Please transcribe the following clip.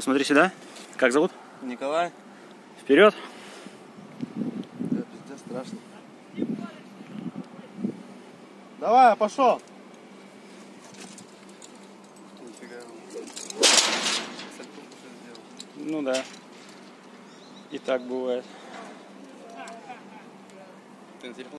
Посмотри сюда. Как зовут? Николай? Вперед. Да, пиздец, страшно. Давай, я пошел. Нифига. Ну да. И так бывает. Ты на телефон